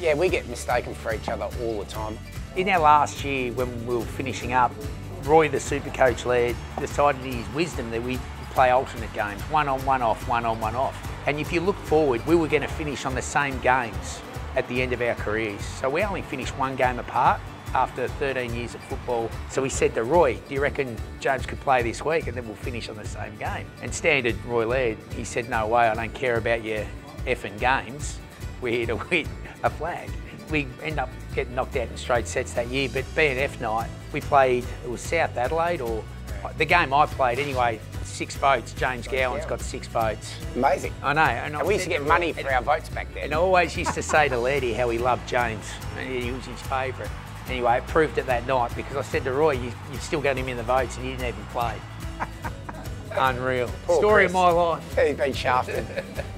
Yeah, we get mistaken for each other all the time. In our last year, when we were finishing up, Roy, the super coach led, decided in his wisdom that we play alternate games, one on, one off, one on, one off. And if you look forward, we were going to finish on the same games at the end of our careers. So we only finished one game apart after 13 years of football. So we said to Roy, do you reckon James could play this week and then we'll finish on the same game? And standard Roy Laird, he said, no way, I don't care about your effing games. We're here to win a flag. We end up getting knocked out in straight sets that year, but B&F night, we played, it was South Adelaide or the game I played anyway, six votes. James Gowan's got six votes. Amazing. I know. And, and we used to get money for our votes back then. And I always used to say to Laddie how he loved James. And he was his favourite. Anyway, it proved it that night because I said to Roy, you, you still got him in the votes and he didn't even play. Unreal. Poor Story Chris. of my life. He's been shafted.